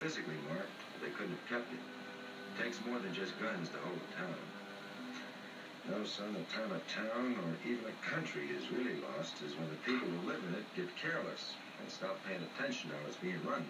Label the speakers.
Speaker 1: Physically, Mark, they couldn't have kept it. It takes more than just guns to hold a town. No, son, the time a town or even a country is really lost is when the people who live in it get careless and stop paying attention to how it's being run.